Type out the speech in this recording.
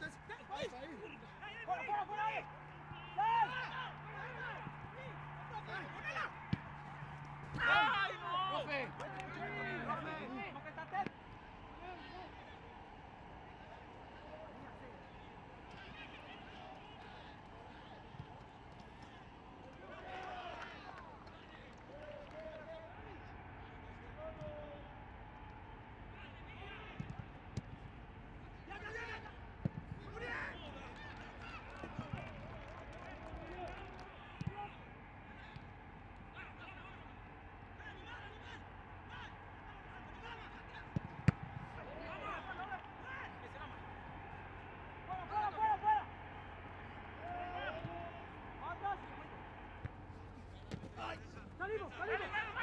这是。Salido, salido.